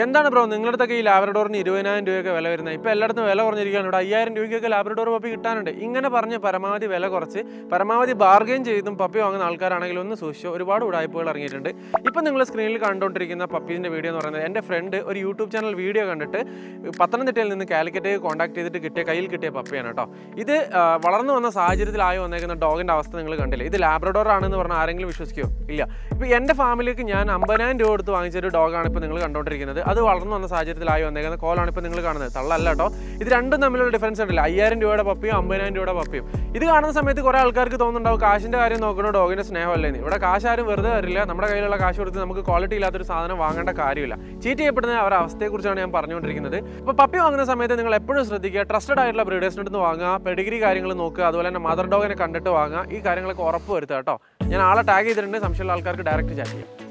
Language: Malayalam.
എന്താണ് ബ്രോ നിങ്ങളുടെ കയ്യിൽ ലാബ്രഡോറിന് ഇരുപതിനായിരം രൂപയൊക്കെ വില വരുന്നത് ഇപ്പോൾ എല്ലായിടത്തും വില കുറഞ്ഞിരിക്കുകയാണ്. ഇവിടെ അയ്യായിരം രൂപയ്ക്കൊക്കെ ലാബ്രഡോർ പപ്പി കിട്ടാനുണ്ട്. ഇങ്ങനെ പറഞ്ഞ് പരമാവധി വില കുറച്ച് പരമാവധി ബാർഗെയിൻ ചെയ്തും പപ്പി വാങ്ങുന്ന ആൾക്കാരാണെങ്കിലും ഒന്ന് സൂക്ഷിച്ചു. ഒരുപാട് ഉടായ്പകൾ ഇറങ്ങിയിട്ടുണ്ട്. ഇപ്പം നിങ്ങൾ സ്ക്രീനിൽ കണ്ടുകൊണ്ടിരിക്കുന്ന പപ്പീന്റെ വീഡിയോ എന്ന് പറയുന്നത് എന്റെ ഫ്രണ്ട് ഒരു യൂട്യൂബ് ചാനൽ വീഡിയോ കണ്ടിട്ട് പത്തനംതിട്ടയിൽ നിന്ന് കാലിക്കറ്റേക്ക് കോൺടാക്ട് ചെയ്തിട്ട് കിട്ടിയ കയ്യിൽ കിട്ടിയ പപ്പിയാണ് കേട്ടോ. ഇത് വളർന്നു വന്ന സാഹചര്യത്തിലായി വന്നേക്കുന്ന ഡോഗിന്റെ അവസ്ഥ നിങ്ങൾ കണ്ടില്ല? ഇത് ലാബ്രഡോർ ആണെന്ന് പറഞ്ഞാൽ ആരെങ്കിലും വിശ്വസിക്കുമോ ഇല്ല. ഇപ്പോൾ എന്റെ ഫാമിലിക്ക് ഞാൻ അമ്പതിനായിരം രൂപ കൊടുത്ത് വാങ്ങിച്ചൊരു ഡോഗാണ് ഇപ്പോൾ നിങ്ങൾ കണ്ടുകൊണ്ടിരിക്കുന്നത്. അത് വളർന്നു വന്ന സാഹചര്യത്തിലായി വന്നേക്കുന്ന കോലാണ് ഇപ്പോൾ നിങ്ങൾ കാണുന്നത്. തള്ളല്ല കേട്ടോ. ഇത് രണ്ടും തമ്മിലുള്ള ഡിഫറൻസ് ഉണ്ടല്ലോ അയ്യായിരം രൂപയുടെ പപ്പിയും അമ്പതിനായിരം രൂപയുടെ പപ്പിയും. ഇത് കാണുന്ന സമയത്ത് കുറേ ആൾക്കാർക്ക് തോന്നുന്നുണ്ടാവും കാശിന്റെ കാര്യം നോക്കണോ ഡോഗിന്റെ സ്നേഹമല്ലേ എന്ന് ഇവിടെ കാശ് ആരും വെറുതെ വരില്ല നമ്മുടെ കയ്യിലുള്ള കാശ് കൊടുത്ത് നമുക്ക് ക്വാളിറ്റി ഇല്ലാത്തൊരു സാധനം വാങ്ങേണ്ട കാര്യമില്ല. ചീറ്റ് ചെയ്യപ്പെടുന്ന അവരുടെ അവസ്ഥയെക്കുറിച്ചാണ് ഞാൻ പറഞ്ഞുകൊണ്ടിരിക്കുന്നത്. അപ്പോൾ പപ്പി വാങ്ങുന്ന സമയത്ത് നിങ്ങൾ എപ്പോഴും ശ്രദ്ധിക്കുക ട്രസ്റ്റഡ് ആയിട്ടുള്ള ബ്രീഡേഴ്സിന്റെ അടുത്ത് വാങ്ങുക പെഡിഗ്രി കാര്യങ്ങൾ നോക്കുക അതുപോലെ തന്നെ മദർ ഡോഗിനെ കണ്ടിട്ട് വാങ്ങുക ഈ കാര്യങ്ങളൊക്കെ ഉറപ്പ് വരുത്തുക കേട്ടോ. ഞാൻ ആളെ ടാഗ് ചെയ്തിട്ടുണ്ട്. സംശയമുള്ള ആൾക്കാർക്ക് ഡയറക്റ്റ് ചാറ്റ് ചെയ്യാം.